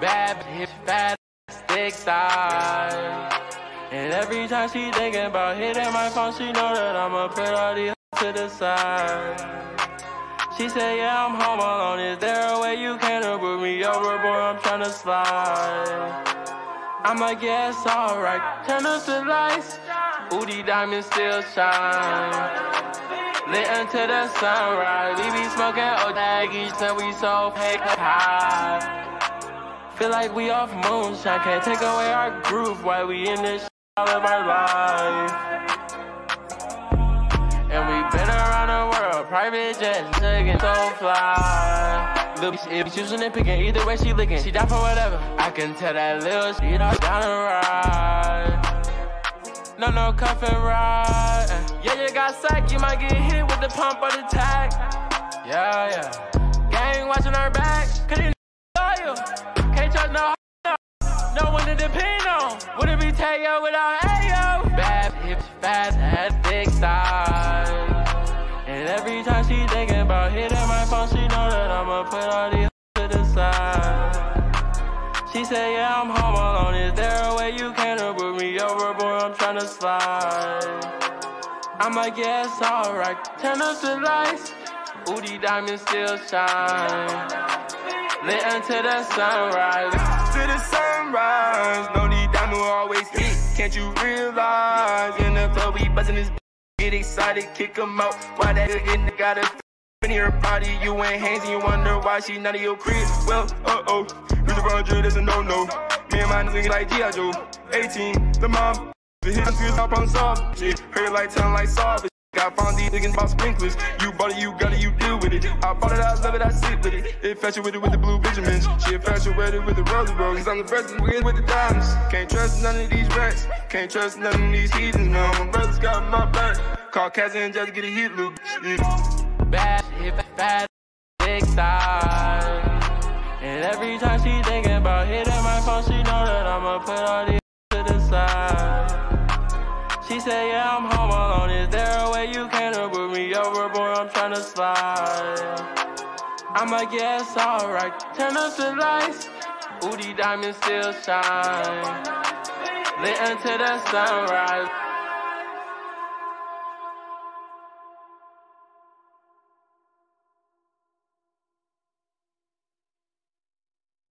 Bad hip, fat, thick thighs. And every time she thinking about hitting my phone, she know that I'ma put all these to the side. She said, yeah, I'm home alone. Is there a way you can put me over, boy? I'm trying to slide. I'm like, yeah, it's alright. Turn up the lights. Booty diamonds still shine. Lit until the sunrise. We be smoking old each time we so fake high. Feel like we off moonshine. Can't take away our groove while we in this all of our life. And we been around the world, private jets, looking so fly. Little bitch, if choosing and picking, either way she licking, she down for whatever. I can tell that little shit all down the ride. No, no cuff and ride. Yeah, you got sack, you might get hit with the pump or the tag. Yeah, yeah. Gang watching our back, Teo without Ayo? Bad hips, fast, had thick thighs. And every time she thinking about hitting my phone, she know that I'ma put all these to the side. She said, yeah, I'm home alone. Is there a way you can put me over, boy? I'm trying to slide. I'm like, yeah, it's alright. Turn up the lights. Booty diamonds still shine. Lit until the sunrise. To the sunrise. No, always hit. Can't you realize? In the club, we buzzing this. Get excited, kick 'em out. Why that nigga got a in your body, you ain't hands and you wonder why she not in your crib. Well, uh oh, Mr. Roger, that's a no no. Me and my nigga like G.I. Joe. 18, the mom, the hit skills up on soft. Shit, her like town like soft. Got found these niggas about sprinklers. You bought it, you got it, you deal with it. I bought it, I love it, I sit with it. Infatuated with the blue Benjamins. She infatuated with the bros. Cause I'm the first with the diamonds. Can't trust none of these rats. Can't trust none of these heathens. No, my brothers got my back. Call Kazan just to get a hit loop. Yeah. Bad hip, fat, thick thighs. And every time she thinking about hitting my phone, she know that I'ma put all these to the side. She said, yeah, I'm home alone. Is there a way you can put me over, boy? I'm tryna slide. I'm yeah, it's alright. Turn up the lights. Ooh, Booty diamonds still shine. Lit until the sunrise.